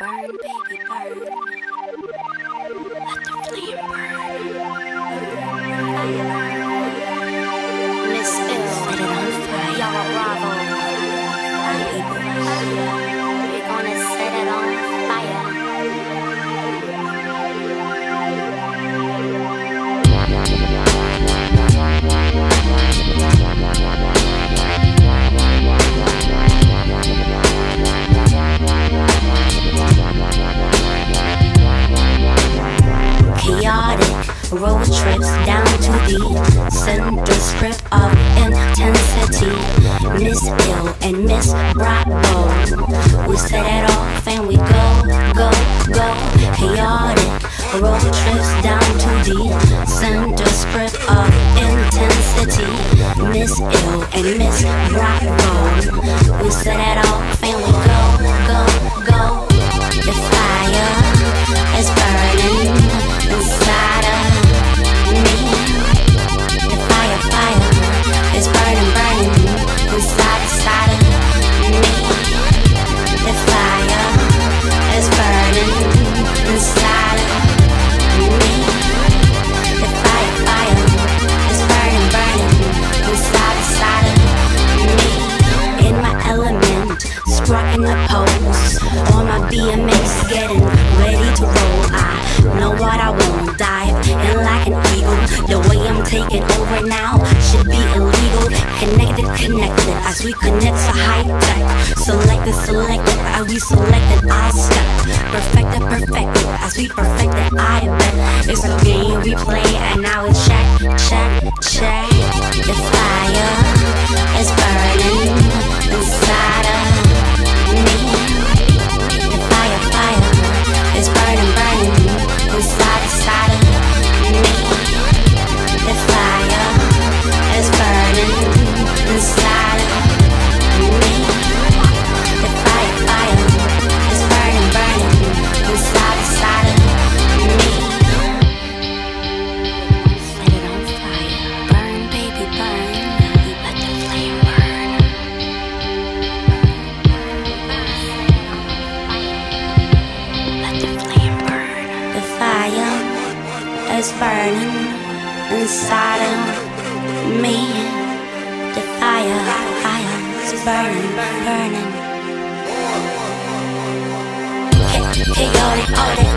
Burn, baby, burn. Road trips down to the center strip of intensity. Missill and Miss Bravo. We set it off and we go, go, go. Chaotic road trips down to the center strip of intensity. Missill and Miss Bravo. We set it off in the pose. On my BMX, getting ready to roll. I know what I want. Dive in like an eagle. The way I'm taking over now should be illegal. Connected, connected as we connect to high tech. Selected, selected as we selected our step. Perfected, perfected as we perfected. I bet it's a game we play and is burning inside of me. The fire, fire is burning, burning. Chaotic, audit, chaotic,